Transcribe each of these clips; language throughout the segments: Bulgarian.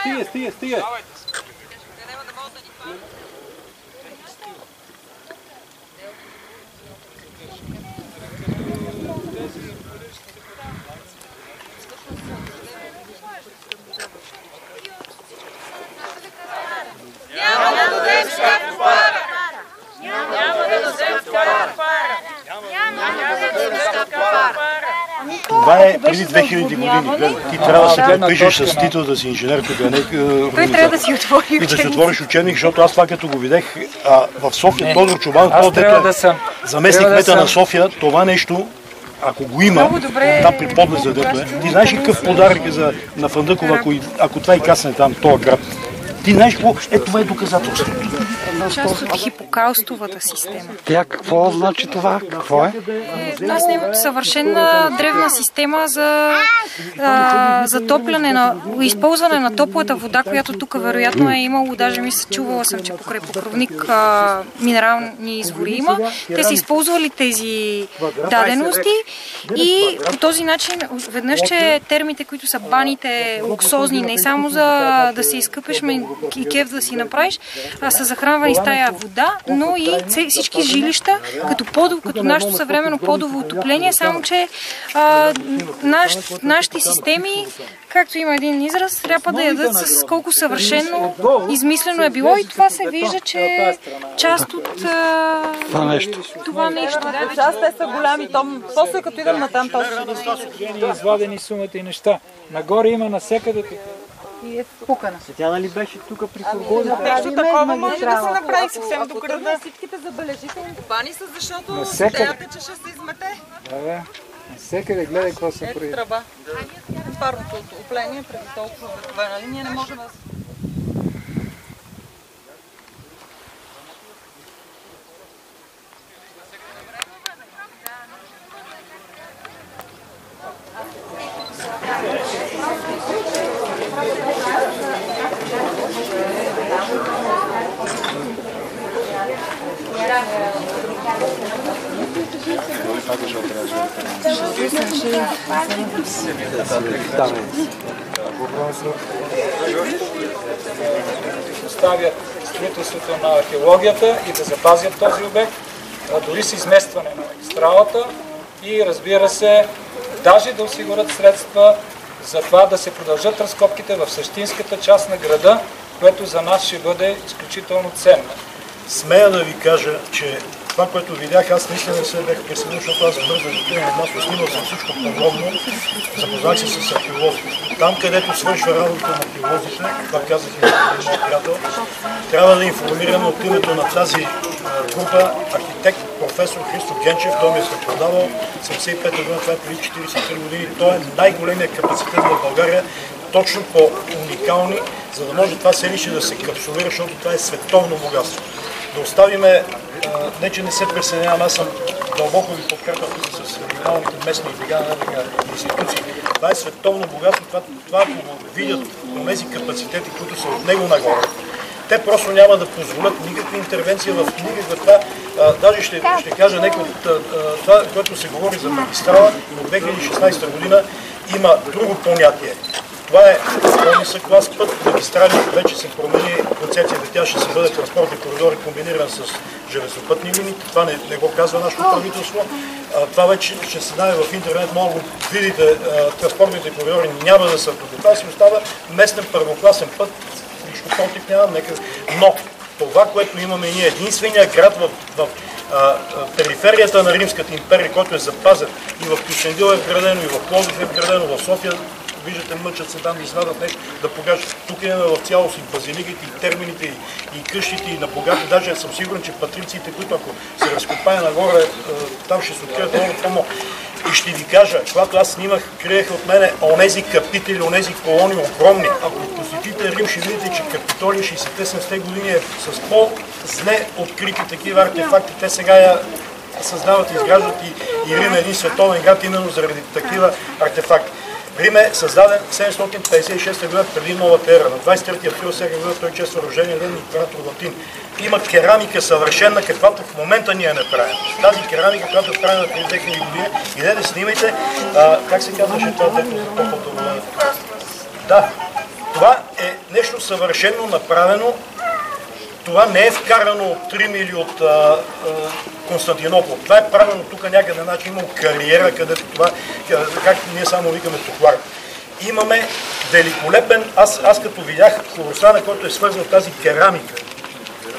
Стига, стига, стига. Това е преди 2000 години. Ти трябва да се подпишеш с титул да си инженер тук, а не е, Той трябва да си отвори и да си отвориш учебник, защото аз това като го видях а, в София, Тодор Аз който е заместник кмета на. София, това нещо, ако го има, добре там при подлеза, дето е. Ти знаеш ли какъв подарък е за, на Фандъкова, ако, ако това и касне там, този град? Ти знаеш какво? Е, това е доказателство. Част от хипокаустовата система. Тя какво значи това? Какво е? Е много съвършена древна система за а, затопляне на използване на топлата вода, която тук вероятно е имало, даже мисля, чувала съм, че покрай покровник а, минерални извори има. Те са използвали тези дадености и по този начин, веднъж, че термите, които са баните, луксозни, не само за да се изкъпеш, и кеф да си направиш, а, са захранвани с тая вода, но и всички жилища, като, подов, като нашето съвременно подово отопление, само че а, наш, нашите системи, както има един израз, трябва да ядат с колко съвършено измислено е било и това се вижда, че е част от а, Това нещо. това нещо. Да, Част те са голями, том, после като идем на там, то ще извадени сумата и неща. Нагоре има навсякъде. И е впукана. Тя нали беше тук при Нещо такова може да се направи съвсем до града. Всичките забележителни бани са, защото идеята, че ще се измете Да, бе. Навсякъде гледай какво се ето прави. тръба. Парното отопление преди толкова векове, нали? Ние не можем да поставят строителството на археологията и да запазят този обект, дори с изместване на магистралата и разбира се, даже да осигурят средства за това да се продължат разкопките в същинската част на града, което за нас ще бъде изключително ценно. Смея да ви кажа, че това, което видях, аз наистина се бях присъединил, защото аз бързо да отидем от място, снимал съм всичко подробно, запознах се с археолози. Там, където свършва работа на археолозите, това казах и на един приятел, трябва да информираме от името на тази група архитект, професор Христо Генчев, той ми е преподавал 75 година, това е преди 43 години. Той е най-големият капацитет в България, точно по уникални, за да може това селище да се капсулира, защото това е световно богатство да оставиме, не че не се присъединявам, аз съм дълбоко ви подкрепям тук с регионалните местни и сега институции. Това е световно богатство, това, това ако го видят тези капацитети, които са от него нагоре, те просто няма да позволят никаква интервенция в никаква това. А, даже ще, ще кажа някой от това, което се говори за магистрала от 2016 година, има друго понятие. Това е по-нисък клас път, магистрали, вече се промени концепцията, тя ще се бъде транспортни коридори комбиниран с железопътни линии. Това не, не го казва нашето правителство. А, това вече ще се даде в интернет, да го видите, а, транспортните коридори няма да са тук. Това си остава местен първокласен път, нищо против нямам, нека. Но това, което имаме ние, единствения град в, в а, периферията на Римската империя, който е запазен и в Кюстендил е вградено, и в Пловдив е вградено, в София виждате, мъчат се там да извадат нещо, да покажат. Тук имаме в цялост и базиликите, и термините, и, и къщите, и на богати. Даже съм сигурен, че патрициите, които ако се разкопае нагоре, е, там ще се открият много по И ще ви кажа, когато аз снимах, криеха от мене онези капители, онези колони огромни. Ако посетите Рим, ще видите, че Капитолия 60-70 години е с по-зле открити такива артефакти. Те сега я създават изграждат и, и Рим е един световен град именно заради такива артефакти. Рим е създаден 756 година преди новата ера. На 23 април всяка година той чества рождения ден император Латин. Има керамика съвършена, каквато в момента ние не правим. Тази керамика, която е правена преди 2000 години, идете снимайте, а, как се казваше това, дето за топлата вода? Да, това е нещо съвършено направено. Това не е вкарано от Трим или от а, а, Константинопол. Това е правено тук някъде, значи има кариера, където това, както ние само викаме тухлар. Имаме великолепен, аз, аз като видях хоростана, който е свързан тази керамика,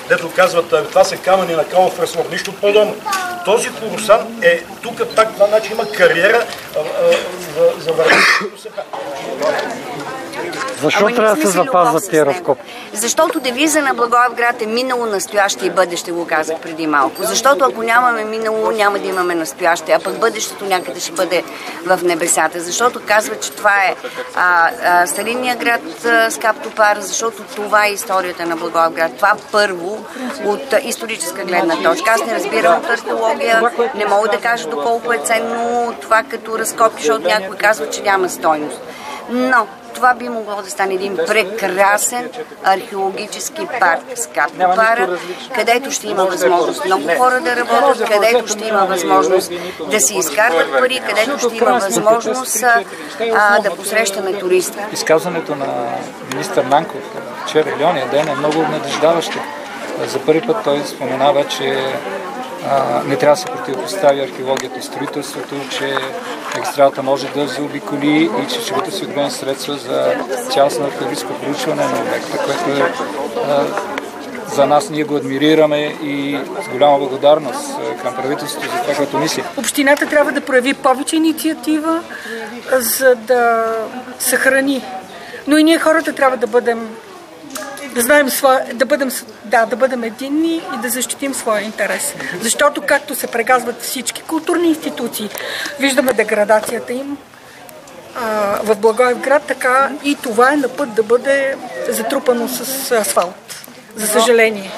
дето казват, това са камъни на калов разлог, нищо по-долно. Този хоросан е тук пак, това значи има кариера а, а, за, за се защо Ама трябва да се запазват тези разкопки? Защото девиза на Благоевград е минало, настояще и бъдеще, го казах преди малко. Защото ако нямаме минало, няма да имаме настояще, а пък бъдещето някъде ще бъде в небесата. Защото казва, че това е а, а, старинния град а, с Каптопар, защото това е историята на Благоевград. Това първо от а, историческа гледна точка. Аз не разбирам от археология, не мога да кажа доколко е ценно това като разкопки, защото някой казва, че няма стойност. Но това би могло да стане един прекрасен археологически парк с Каптопара, където ще има възможност много хора да работят, където ще има възможност да си изкарват пари, където ще има възможност а, да посрещаме туристи. Изказването на министър Нанков вчера или ония ден е много надеждаващо. За първи път той споменава, че не трябва да се противопостави археологията и строителството, че магистралата може да заобиколи и че ще бъдат осигурени средства за цялостно археологическо проучване на обекта, което е а, за нас ние го адмирираме и с голяма благодарност към правителството за това, което мисли. Общината трябва да прояви повече инициатива, за да съхрани. Но и ние хората трябва да бъдем да знаем своя, да бъдем, да, да бъдем единни и да защитим своя интерес. Защото както се прегазват всички културни институции, виждаме деградацията им а, в Благоевград, така и това е на път да бъде затрупано с асфалт. За съжаление.